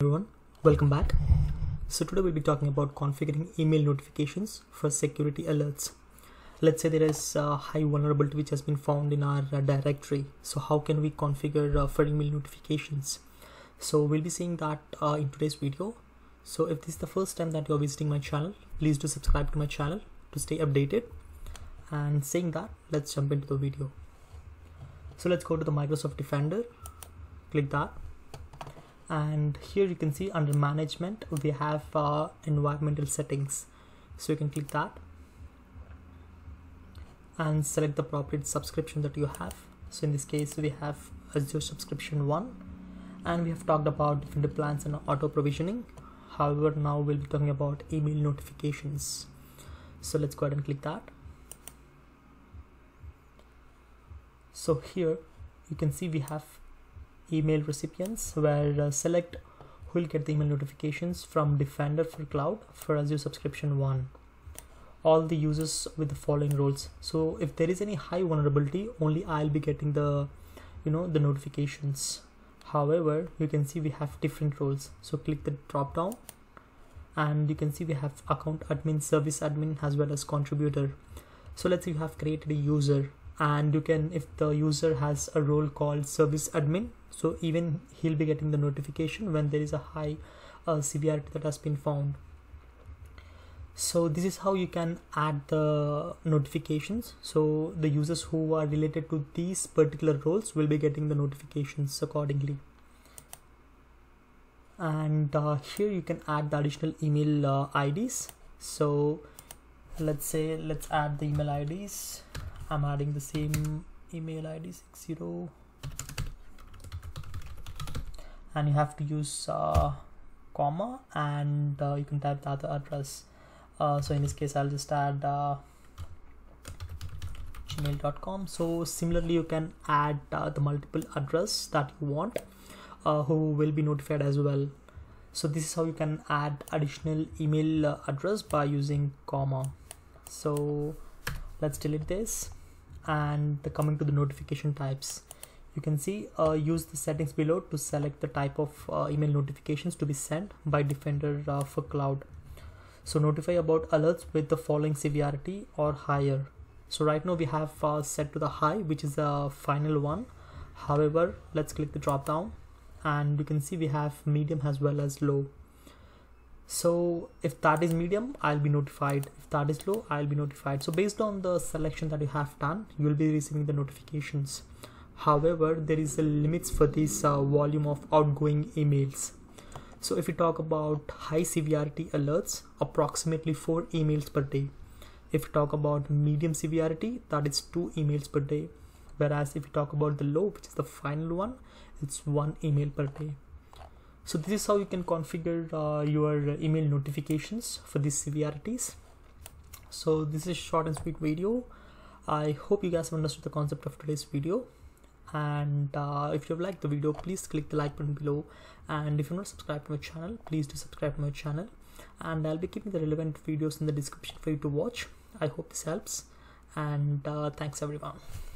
everyone. Welcome back. So today we'll be talking about configuring email notifications for security alerts. Let's say there is a high vulnerability which has been found in our uh, directory. So how can we configure uh, for email notifications? So we'll be seeing that uh, in today's video. So if this is the first time that you're visiting my channel please do subscribe to my channel to stay updated. And saying that let's jump into the video. So let's go to the Microsoft Defender. Click that and here you can see under management we have uh, environmental settings. So you can click that and select the appropriate subscription that you have. So in this case we have Azure subscription 1 and we have talked about different plans and auto provisioning. However now we'll be talking about email notifications. So let's go ahead and click that. So here you can see we have email recipients where uh, select who will get the email notifications from Defender for Cloud for Azure subscription 1 all the users with the following roles. So if there is any high vulnerability only I'll be getting the you know the notifications. However you can see we have different roles. So click the drop down and you can see we have account admin service admin as well as contributor. So let's say you have created a user and you can if the user has a role called service admin so even he'll be getting the notification when there is a high uh, severity that has been found. So this is how you can add the notifications. So the users who are related to these particular roles will be getting the notifications accordingly. And uh, here you can add the additional email uh, IDs so let's say let's add the email IDs I'm adding the same email ID 60 and you have to use uh, comma and uh, you can type the other address. Uh, so in this case I'll just add uh, gmail.com so similarly you can add uh, the multiple address that you want uh, who will be notified as well. So this is how you can add additional email address by using comma. So let's delete this and the coming to the notification types. You can see uh, use the settings below to select the type of uh, email notifications to be sent by defender uh, for cloud. So notify about alerts with the following severity or higher. So right now we have uh, set to the high which is the final one. However let's click the drop down and you can see we have medium as well as low so if that is medium i'll be notified. If that is low i'll be notified. So based on the selection that you have done you will be receiving the notifications. However there is a limits for this uh, volume of outgoing emails. So if we talk about high severity alerts approximately four emails per day. If we talk about medium severity that is two emails per day. Whereas if we talk about the low which is the final one it's one email per day so this is how you can configure uh, your email notifications for these severities. So this is short and sweet video. I hope you guys have understood the concept of today's video. And uh, if you've liked the video please click the like button below. And if you're not subscribed to my channel please do subscribe to my channel. And i'll be keeping the relevant videos in the description for you to watch. I hope this helps. And uh, thanks everyone